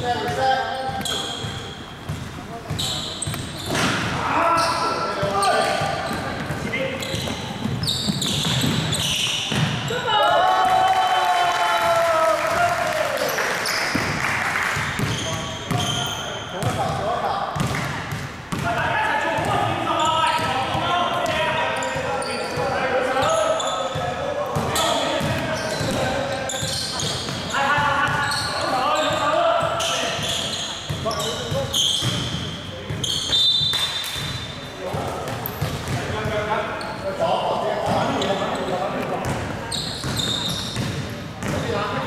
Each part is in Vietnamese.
Seven, seven. job.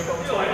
p e 错。a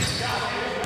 Scott.